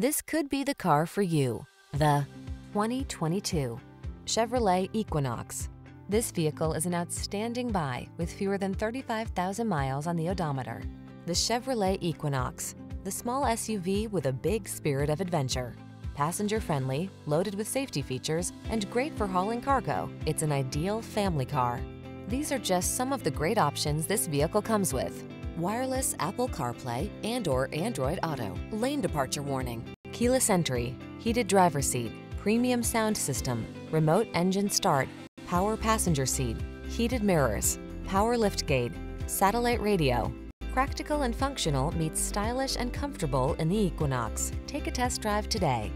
This could be the car for you. The 2022 Chevrolet Equinox. This vehicle is an outstanding buy with fewer than 35,000 miles on the odometer. The Chevrolet Equinox, the small SUV with a big spirit of adventure. Passenger-friendly, loaded with safety features, and great for hauling cargo, it's an ideal family car. These are just some of the great options this vehicle comes with. Wireless Apple CarPlay and or Android Auto, lane departure warning, keyless entry, heated driver seat, premium sound system, remote engine start, power passenger seat, heated mirrors, power liftgate, satellite radio. Practical and functional meets stylish and comfortable in the Equinox. Take a test drive today.